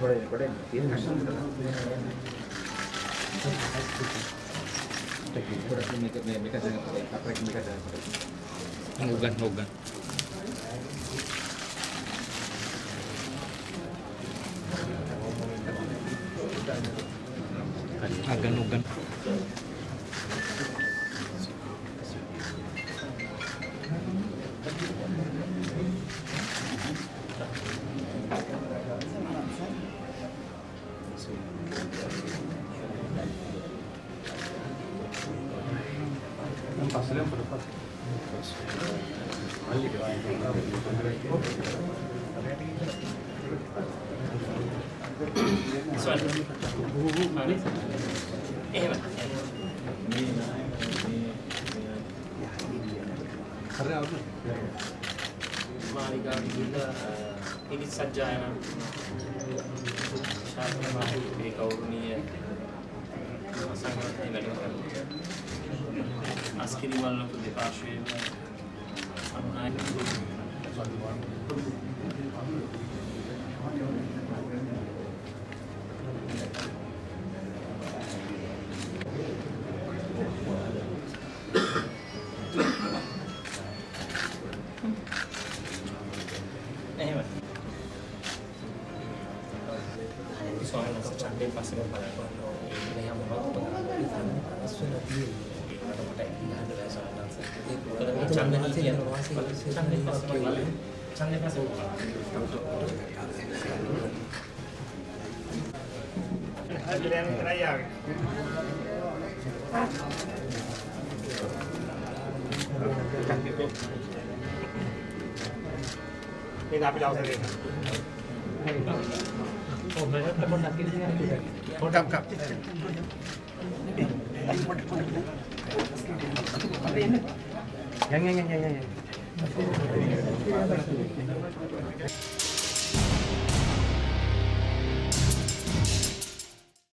これこれ見えないこれ mereka mereka jangan apa Agan-agan. Hugan, hugan. Agan, hugan. එහෙම මාලිගාව ගිහිල්ලා පිරිත් සජ්ජායනා ශාස්ත්‍ර askeri వాళ్ళకు departure soalnya nggak sampai pas dengan pada kalau ini yang mau itu sudah dia le dan la llave. Venga, apilado se deja. Come, come. Thank you. Yang yang yang yang yang.